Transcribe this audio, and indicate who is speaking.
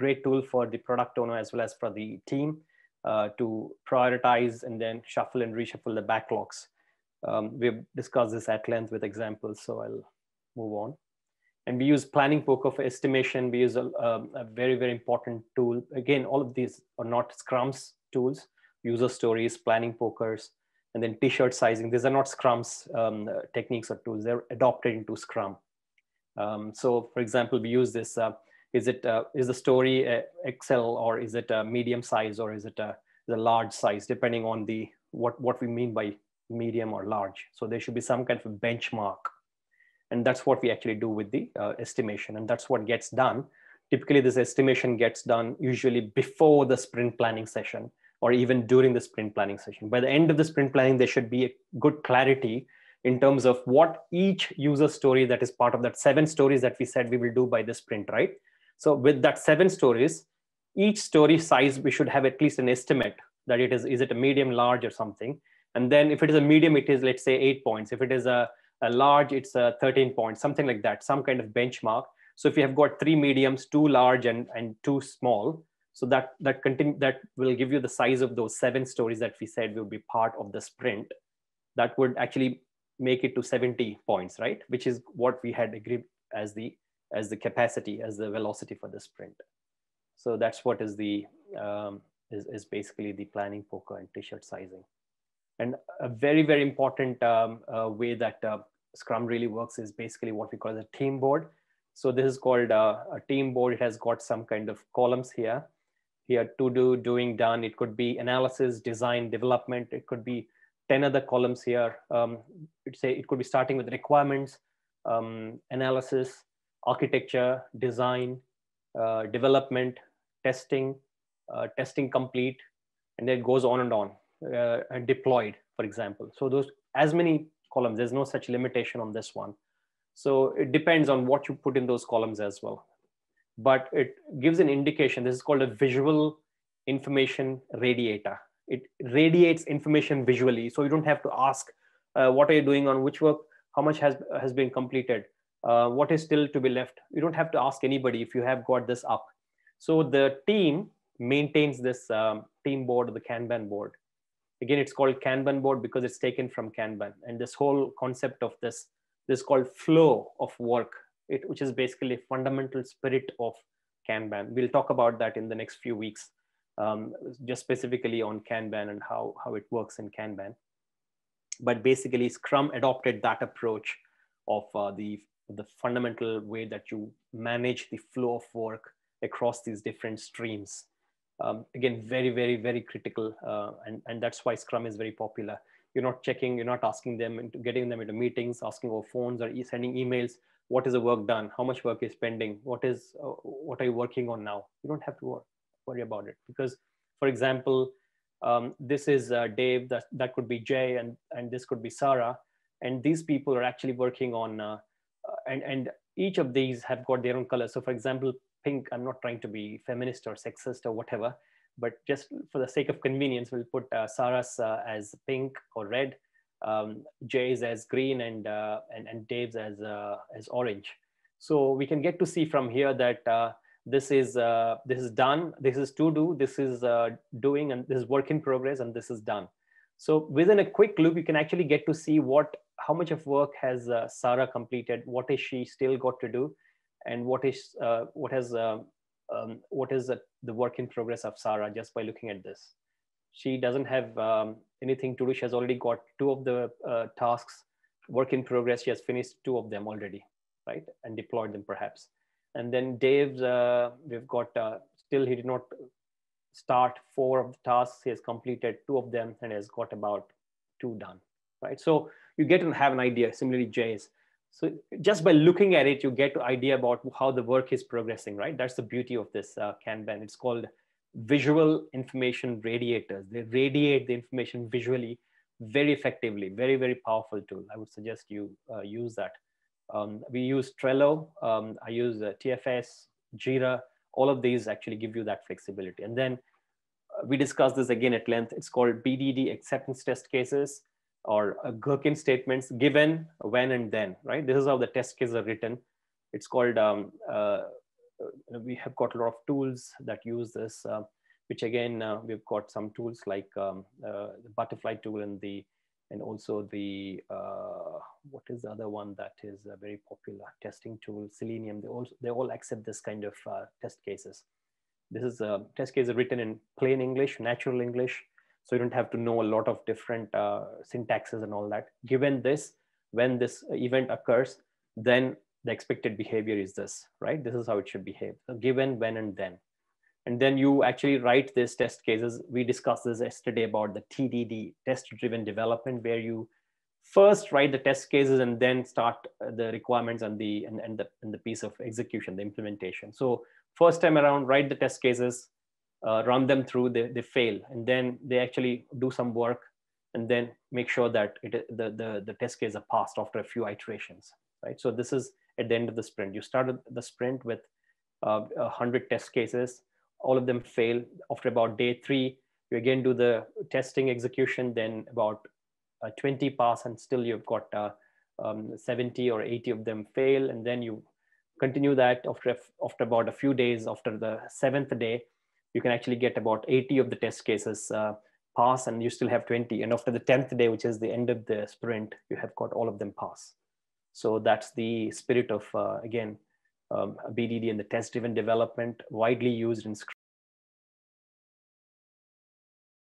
Speaker 1: great tool for the product owner as well as for the team uh, to prioritize and then shuffle and reshuffle the backlogs. Um, we've discussed this at length with examples, so I'll move on. And we use planning poker for estimation. We use a, a very, very important tool. Again, all of these are not Scrum's tools, user stories, planning pokers, and then t-shirt sizing. These are not Scrum's um, techniques or tools. They're adopted into Scrum. Um, so for example, we use this, uh, is it uh, is the story uh, Excel or is it a medium size or is it a, a large size, depending on the what, what we mean by medium or large. So there should be some kind of benchmark. And that's what we actually do with the uh, estimation. And that's what gets done. Typically this estimation gets done usually before the sprint planning session or even during the sprint planning session. By the end of the sprint planning, there should be a good clarity in terms of what each user story that is part of that seven stories that we said we will do by the sprint, right? So with that seven stories, each story size, we should have at least an estimate that it is, is it a medium, large or something? And then if it is a medium, it is let's say eight points. If it is a, a large, it's a 13 points, something like that, some kind of benchmark. So if you have got three mediums, two large and, and two small, so that that continue that will give you the size of those seven stories that we said will be part of the sprint. That would actually make it to 70 points, right? Which is what we had agreed as the as the capacity, as the velocity for the sprint. So that's what is the um, is, is basically the planning poker and t-shirt sizing. And a very, very important um, uh, way that uh, Scrum really works is basically what we call the team board. So this is called uh, a team board. It has got some kind of columns here here to do, doing, done. It could be analysis, design, development. It could be 10 other columns here. Um, say it could be starting with requirements, um, analysis, architecture, design, uh, development, testing, uh, testing complete, and then it goes on and on, uh, and deployed, for example. So those, as many columns, there's no such limitation on this one. So it depends on what you put in those columns as well but it gives an indication. This is called a visual information radiator. It radiates information visually. So you don't have to ask, uh, what are you doing on which work? How much has, has been completed? Uh, what is still to be left? You don't have to ask anybody if you have got this up. So the team maintains this um, team board, the Kanban board. Again, it's called Kanban board because it's taken from Kanban. And this whole concept of this, this is called flow of work it, which is basically fundamental spirit of Kanban. We'll talk about that in the next few weeks, um, just specifically on Kanban and how, how it works in Kanban. But basically, Scrum adopted that approach of uh, the, the fundamental way that you manage the flow of work across these different streams. Um, again, very, very, very critical. Uh, and, and that's why Scrum is very popular. You're not checking, you're not asking them into getting them into meetings, asking over phones or sending emails what is the work done how much work is pending what is uh, what are you working on now you don't have to worry about it because for example um, this is uh, dave that, that could be jay and, and this could be sarah and these people are actually working on uh, and, and each of these have got their own color so for example pink i'm not trying to be feminist or sexist or whatever but just for the sake of convenience we'll put uh, sarah's uh, as pink or red um, Jay's as green and, uh, and, and Dave's as, uh, as orange. So we can get to see from here that uh, this is uh, this is done, this is to do, this is doing, and this is work in progress, and this is done. So within a quick loop, you can actually get to see what how much of work has uh, Sarah completed, what is she still got to do, and what is what has um, what is the, the work in progress of Sarah just by looking at this she doesn't have um, anything to do. She has already got two of the uh, tasks work in progress. She has finished two of them already, right? And deployed them perhaps. And then Dave's, uh, we've got, uh, still he did not start four of the tasks. He has completed two of them and has got about two done, right? So you get to have an idea, similarly Jay's. So just by looking at it, you get an idea about how the work is progressing, right? That's the beauty of this uh, Kanban. It's called visual information radiators. They radiate the information visually very effectively, very, very powerful tool. I would suggest you uh, use that. Um, we use Trello, um, I use uh, TFS, Jira, all of these actually give you that flexibility. And then uh, we discussed this again at length. It's called BDD acceptance test cases or Gherkin statements given, when, and then, right? This is how the test cases are written. It's called um, uh, we have got a lot of tools that use this, uh, which again, uh, we've got some tools like um, uh, the butterfly tool and the, and also the, uh, what is the other one that is a very popular testing tool, Selenium. They all, they all accept this kind of uh, test cases. This is a test case written in plain English, natural English. So you don't have to know a lot of different uh, syntaxes and all that. Given this, when this event occurs, then the expected behavior is this, right? This is how it should behave. So given, when, and then. And then you actually write these test cases. We discussed this yesterday about the TDD, test-driven development, where you first write the test cases and then start uh, the requirements and the and, and the and the piece of execution, the implementation. So first time around, write the test cases, uh, run them through, they, they fail, and then they actually do some work and then make sure that it, the, the, the test case are passed after a few iterations, right? So this is at the end of the sprint. You started the sprint with uh, 100 test cases, all of them fail. After about day three, you again do the testing execution, then about uh, 20 pass and still you've got uh, um, 70 or 80 of them fail. And then you continue that after, after about a few days, after the seventh day, you can actually get about 80 of the test cases uh, pass and you still have 20. And after the 10th day, which is the end of the sprint, you have got all of them pass. So that's the spirit of, uh, again, um, BDD and the test-driven development widely used in